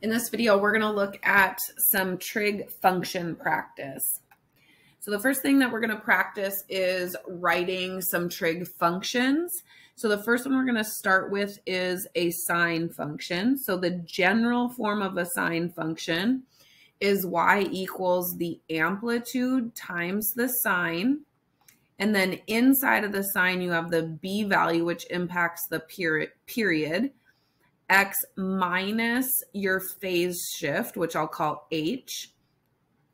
In this video, we're going to look at some trig function practice. So the first thing that we're going to practice is writing some trig functions. So the first one we're going to start with is a sine function. So the general form of a sine function is y equals the amplitude times the sine. And then inside of the sine, you have the b value, which impacts the period x minus your phase shift, which I'll call h.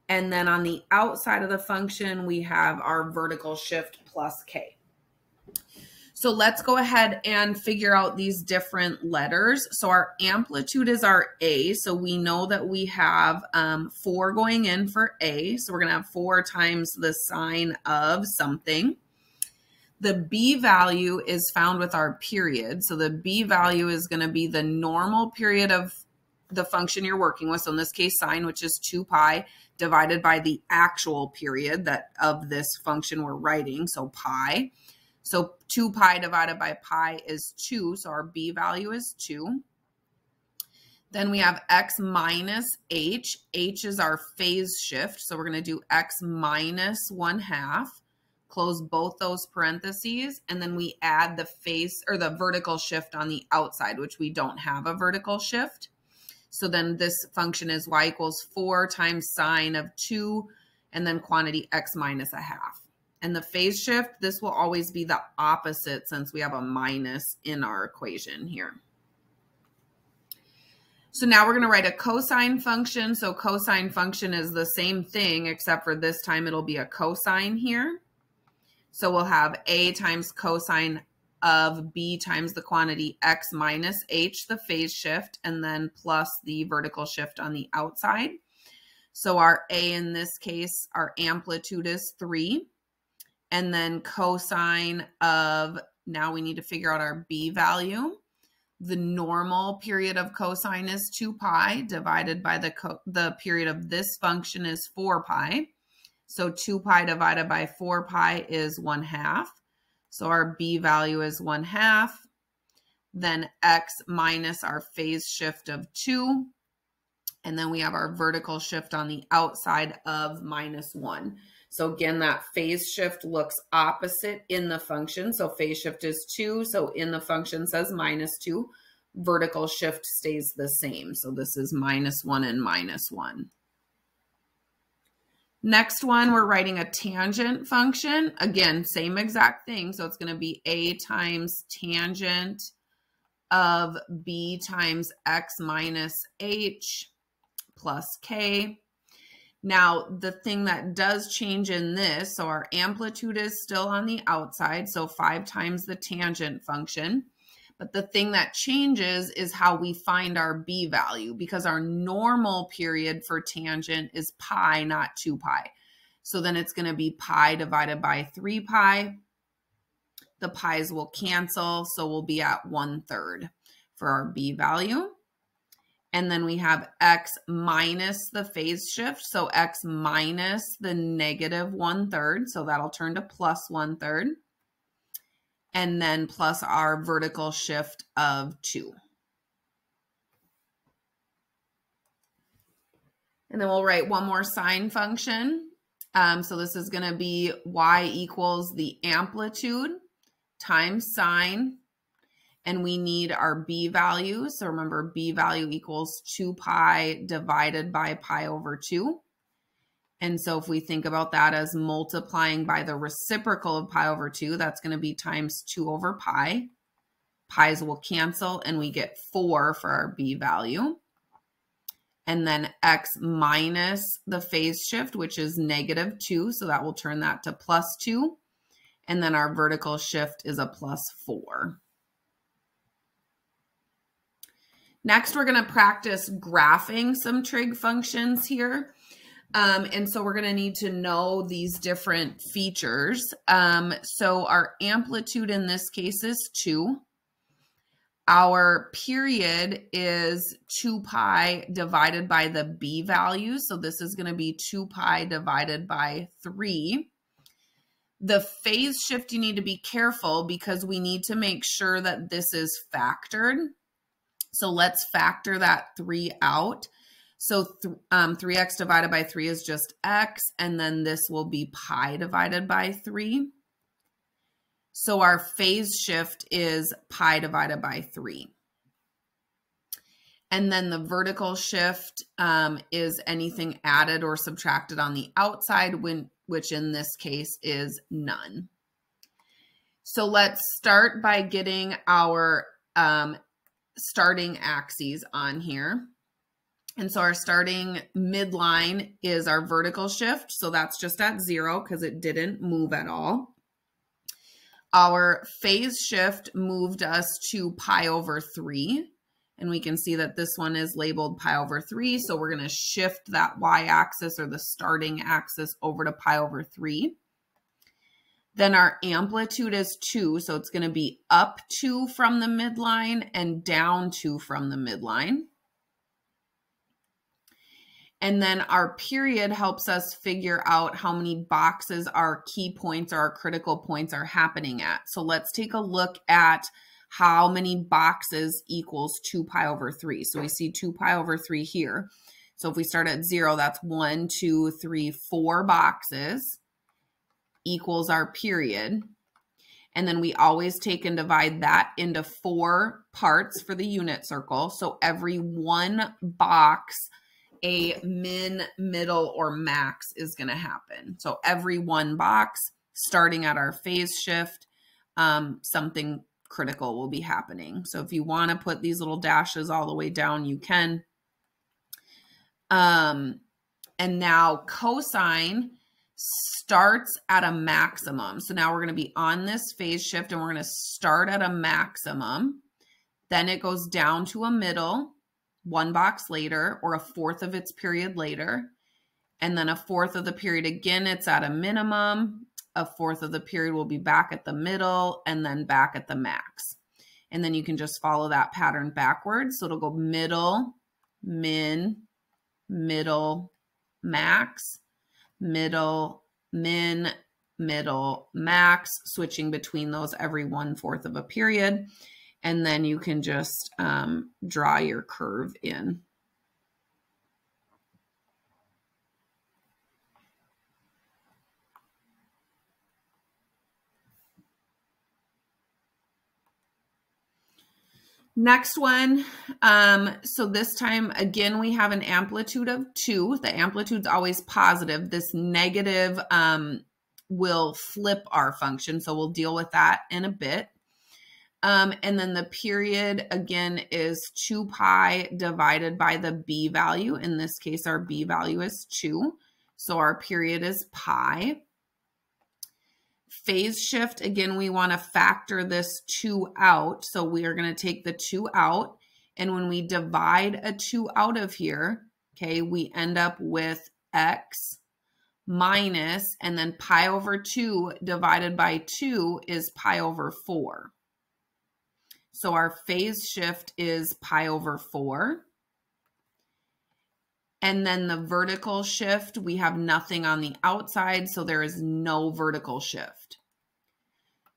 And then on the outside of the function, we have our vertical shift plus k. So let's go ahead and figure out these different letters. So our amplitude is our A. So we know that we have um, 4 going in for A. So we're going to have 4 times the sine of something. The B value is found with our period. So the B value is going to be the normal period of the function you're working with. So in this case, sine, which is 2 pi, divided by the actual period that of this function we're writing, so pi. So 2 pi divided by pi is 2, so our b value is 2. Then we have x minus h. h is our phase shift, so we're going to do x minus 1 half close both those parentheses, and then we add the phase or the vertical shift on the outside, which we don't have a vertical shift. So then this function is y equals 4 times sine of 2, and then quantity x minus a half. And the phase shift, this will always be the opposite since we have a minus in our equation here. So now we're going to write a cosine function. So cosine function is the same thing, except for this time it'll be a cosine here. So we'll have A times cosine of B times the quantity X minus H, the phase shift, and then plus the vertical shift on the outside. So our A in this case, our amplitude is 3. And then cosine of, now we need to figure out our B value. The normal period of cosine is 2 pi divided by the, the period of this function is 4 pi. So 2 pi divided by 4 pi is 1 half. So our b value is 1 half. Then x minus our phase shift of 2. And then we have our vertical shift on the outside of minus 1. So again, that phase shift looks opposite in the function. So phase shift is 2. So in the function says minus 2. Vertical shift stays the same. So this is minus 1 and minus 1. Next one, we're writing a tangent function. Again, same exact thing. So it's going to be a times tangent of b times x minus h plus k. Now, the thing that does change in this, so our amplitude is still on the outside, so 5 times the tangent function. But the thing that changes is how we find our b value because our normal period for tangent is pi, not 2 pi. So then it's going to be pi divided by 3 pi. The pi's will cancel, so we'll be at 1 third for our b value. And then we have x minus the phase shift. So x minus the negative one third. So that'll turn to plus 1 third and then plus our vertical shift of 2. And then we'll write one more sine function. Um, so this is going to be y equals the amplitude times sine. And we need our b value. So remember, b value equals 2 pi divided by pi over 2. And so if we think about that as multiplying by the reciprocal of pi over 2, that's going to be times 2 over pi. Pi's will cancel and we get 4 for our b value. And then x minus the phase shift, which is negative 2. So that will turn that to plus 2. And then our vertical shift is a plus 4. Next, we're going to practice graphing some trig functions here. Um, and so we're going to need to know these different features. Um, so our amplitude in this case is 2. Our period is 2 pi divided by the b value. So this is going to be 2 pi divided by 3. The phase shift, you need to be careful because we need to make sure that this is factored. So let's factor that 3 out. So th um, 3x divided by 3 is just x, and then this will be pi divided by 3. So our phase shift is pi divided by 3. And then the vertical shift um, is anything added or subtracted on the outside, when, which in this case is none. So let's start by getting our um, starting axes on here. And so our starting midline is our vertical shift. So that's just at zero because it didn't move at all. Our phase shift moved us to pi over 3. And we can see that this one is labeled pi over 3. So we're going to shift that y-axis or the starting axis over to pi over 3. Then our amplitude is 2. So it's going to be up 2 from the midline and down 2 from the midline. And then our period helps us figure out how many boxes our key points or our critical points are happening at. So let's take a look at how many boxes equals 2 pi over 3. So we see 2 pi over 3 here. So if we start at 0, that's one, two, three, four boxes equals our period. And then we always take and divide that into four parts for the unit circle. So every one box – a min, middle, or max is going to happen. So every one box, starting at our phase shift, um, something critical will be happening. So if you want to put these little dashes all the way down, you can. Um, and now cosine starts at a maximum. So now we're going to be on this phase shift and we're going to start at a maximum. Then it goes down to a middle one box later or a fourth of its period later. And then a fourth of the period again, it's at a minimum. A fourth of the period will be back at the middle and then back at the max. And then you can just follow that pattern backwards. So it'll go middle, min, middle, max, middle, min, middle, max, switching between those every one fourth of a period and then you can just um, draw your curve in. Next one, um, so this time again we have an amplitude of 2. The amplitude's always positive. This negative um, will flip our function, so we'll deal with that in a bit. Um, and then the period again is 2 pi divided by the b value. In this case, our b value is 2. So our period is pi. Phase shift, again, we want to factor this 2 out. So we are going to take the 2 out. And when we divide a 2 out of here, okay, we end up with x minus, and then pi over 2 divided by 2 is pi over 4. So our phase shift is pi over 4. And then the vertical shift, we have nothing on the outside, so there is no vertical shift.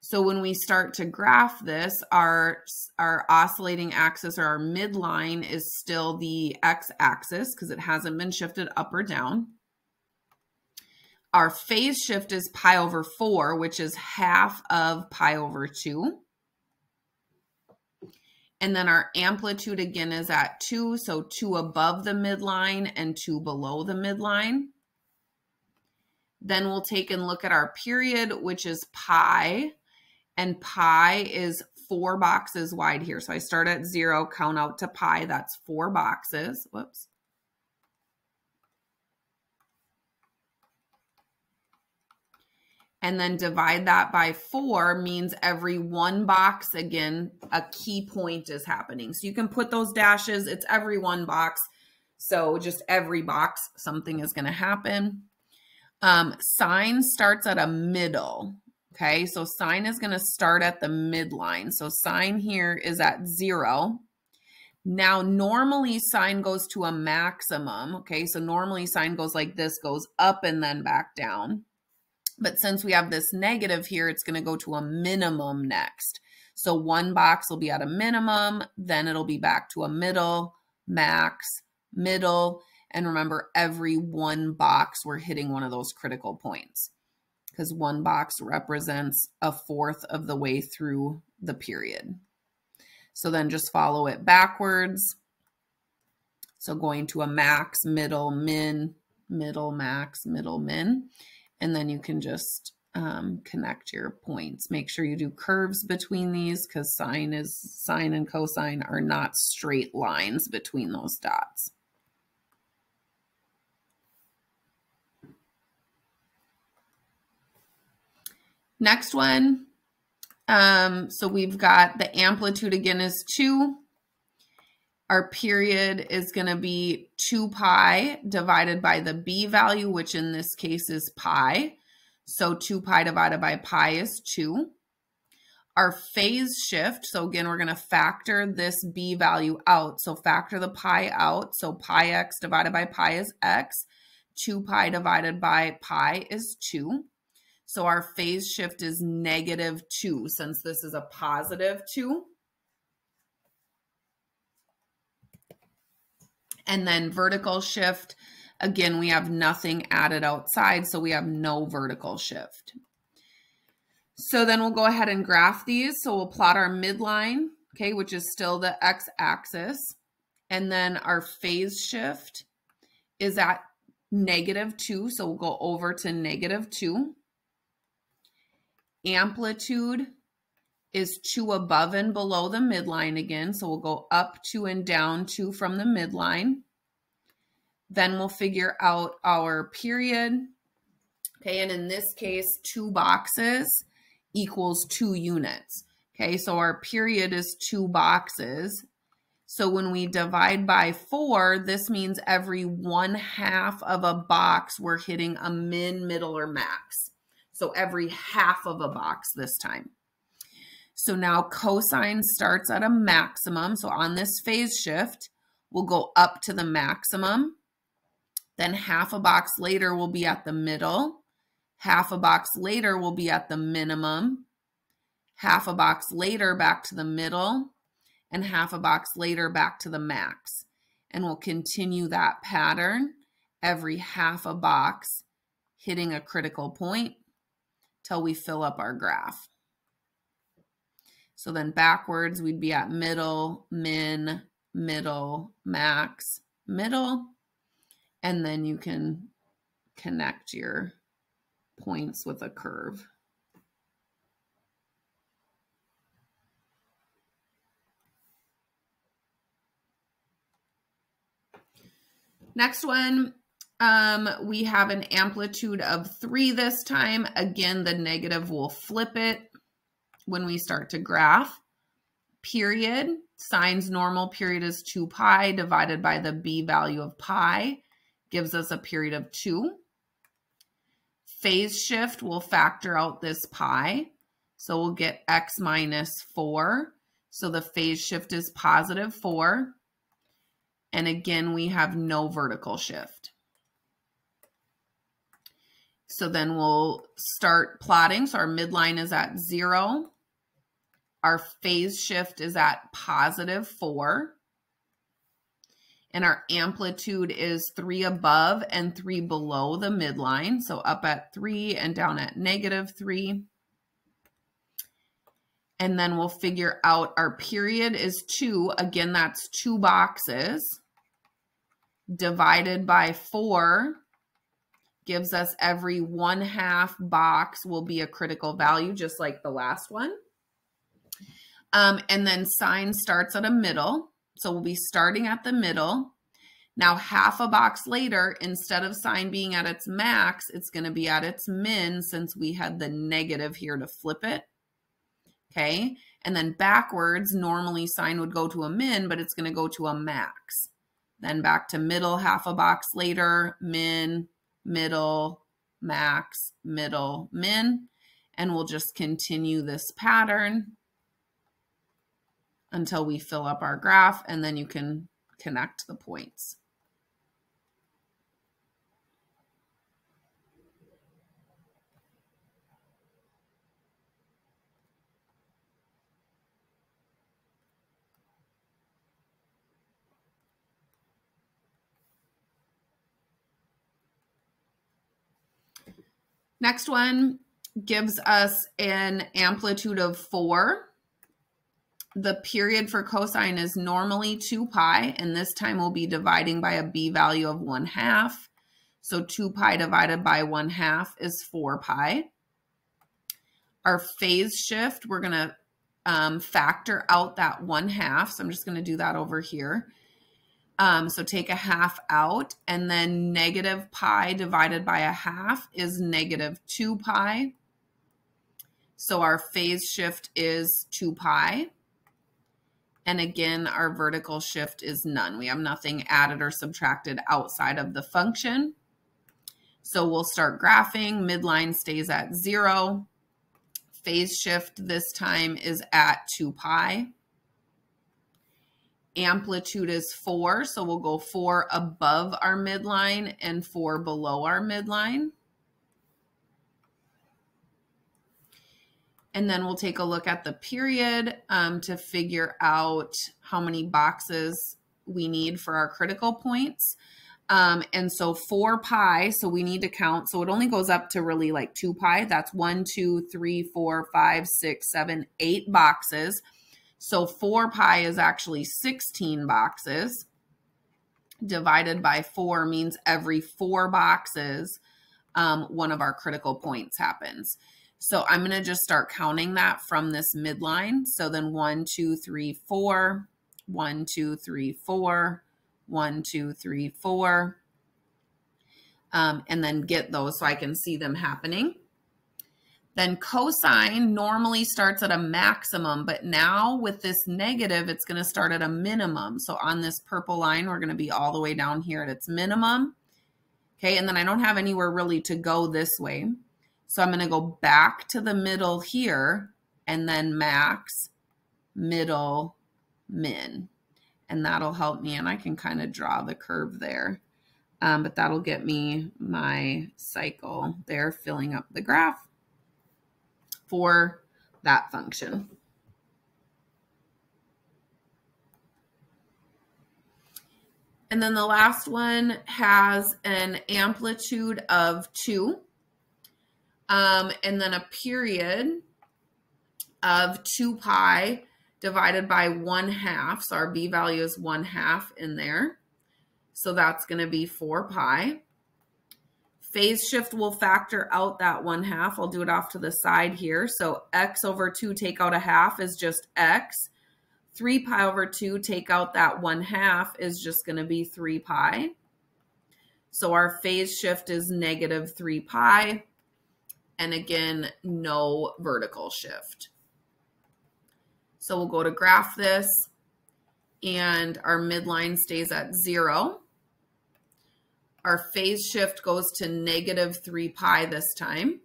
So when we start to graph this, our, our oscillating axis or our midline is still the x-axis because it hasn't been shifted up or down. Our phase shift is pi over 4, which is half of pi over 2. And then our amplitude again is at 2, so 2 above the midline and 2 below the midline. Then we'll take and look at our period, which is pi, and pi is four boxes wide here. So I start at 0, count out to pi, that's four boxes. Whoops. And then divide that by four means every one box, again, a key point is happening. So you can put those dashes, it's every one box. So just every box, something is going to happen. Um, starts at a middle. Okay, so sine is going to start at the midline. So sine here is at zero. Now, normally sine goes to a maximum. Okay, so normally sine goes like this, goes up and then back down. But since we have this negative here, it's going to go to a minimum next. So one box will be at a minimum, then it'll be back to a middle, max, middle. And remember, every one box, we're hitting one of those critical points because one box represents a fourth of the way through the period. So then just follow it backwards. So going to a max, middle, min, middle, max, middle, min. And then you can just um, connect your points. Make sure you do curves between these because sine is sine and cosine are not straight lines between those dots. Next one. Um, so we've got the amplitude again is 2. Our period is going to be 2 pi divided by the b value, which in this case is pi. So 2 pi divided by pi is 2. Our phase shift, so again, we're going to factor this b value out. So factor the pi out. So pi x divided by pi is x. 2 pi divided by pi is 2. So our phase shift is negative 2 since this is a positive 2. And then vertical shift, Again, we have nothing added outside, so we have no vertical shift. So then we'll go ahead and graph these. So we'll plot our midline, okay, which is still the x-axis. And then our phase shift is at negative 2, so we'll go over to negative 2. Amplitude is 2 above and below the midline again, so we'll go up 2 and down 2 from the midline. Then we'll figure out our period. Okay, and in this case, two boxes equals two units. Okay, so our period is two boxes. So when we divide by four, this means every one half of a box, we're hitting a min, middle, or max. So every half of a box this time. So now cosine starts at a maximum. So on this phase shift, we'll go up to the maximum. Then half a box later we'll be at the middle. Half a box later we'll be at the minimum. Half a box later back to the middle. And half a box later back to the max. And we'll continue that pattern every half a box, hitting a critical point till we fill up our graph. So then backwards, we'd be at middle, min, middle, max, middle and then you can connect your points with a curve. Next one, um, we have an amplitude of three this time. Again, the negative will flip it when we start to graph. Period, sine's normal period is 2 pi divided by the b value of pi gives us a period of two. Phase shift will factor out this pi. So we'll get x minus 4. So the phase shift is positive 4. And again, we have no vertical shift. So then we'll start plotting. So our midline is at 0. Our phase shift is at positive 4 and our amplitude is three above and three below the midline. So up at three and down at negative three. And then we'll figure out our period is two. Again, that's two boxes divided by four gives us every one half box will be a critical value, just like the last one. Um, and then sine starts at a middle. So we'll be starting at the middle. Now, half a box later, instead of sine being at its max, it's going to be at its min since we had the negative here to flip it. Okay. And then backwards, normally sine would go to a min, but it's going to go to a max. Then back to middle, half a box later, min, middle, max, middle, min. And we'll just continue this pattern until we fill up our graph and then you can connect the points. Next one gives us an amplitude of four. The period for cosine is normally 2 pi, and this time we'll be dividing by a b value of 1 half. So 2 pi divided by 1 half is 4 pi. Our phase shift, we're going to um, factor out that 1 half. So I'm just going to do that over here. Um, so take a half out, and then negative pi divided by a half is negative 2 pi. So our phase shift is 2 pi. And again, our vertical shift is none. We have nothing added or subtracted outside of the function. So we'll start graphing. Midline stays at 0. Phase shift this time is at 2 pi amplitude is four. So we'll go four above our midline and four below our midline. And then we'll take a look at the period um, to figure out how many boxes we need for our critical points. Um, and so 4 pi, so we need to count. So it only goes up to really like 2 pi. That's one, two, three, four, five, six, seven, eight boxes. So 4 pi is actually 16 boxes. Divided by 4 means every 4 boxes, um, one of our critical points happens. So I'm going to just start counting that from this midline. So then 1, 2, 3, 4, 1, 2, 3, 4, 1, 2, 3, 4. Um, and then get those so I can see them happening. Then cosine normally starts at a maximum, but now with this negative, it's going to start at a minimum. So on this purple line, we're going to be all the way down here at its minimum. Okay, and then I don't have anywhere really to go this way. So I'm going to go back to the middle here and then max, middle, min. And that'll help me. And I can kind of draw the curve there. Um, but that'll get me my cycle there filling up the graph for that function. And then the last one has an amplitude of 2. Um, and then a period of 2 pi divided by 1 half. So our b value is 1 half in there. So that's going to be 4 pi. Phase shift will factor out that one half. I'll do it off to the side here. So x over 2 take out a half is just x. 3 pi over 2 take out that one half is just going to be 3 pi. So our phase shift is negative 3 pi. And again, no vertical shift. So we'll go to graph this and our midline stays at 0. Our phase shift goes to negative 3 pi this time.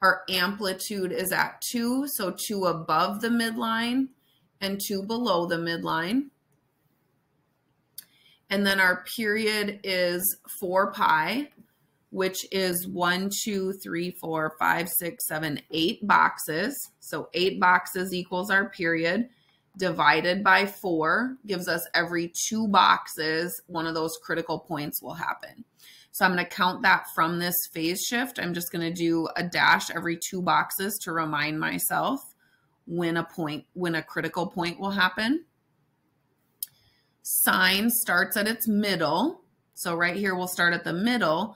Our amplitude is at 2, so 2 above the midline and 2 below the midline. And then our period is 4 pi, which is 1, 2, 3, 4, 5, 6, 7, 8 boxes. So 8 boxes equals our period divided by four gives us every two boxes, one of those critical points will happen. So I'm going to count that from this phase shift. I'm just going to do a dash every two boxes to remind myself when a point, when a critical point will happen. Sine starts at its middle. So right here, we'll start at the middle.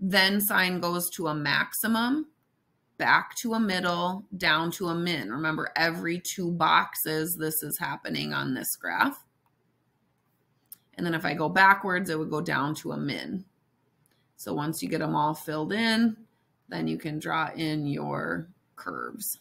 Then sine goes to a maximum back to a middle, down to a min. Remember, every two boxes, this is happening on this graph. And then if I go backwards, it would go down to a min. So once you get them all filled in, then you can draw in your curves.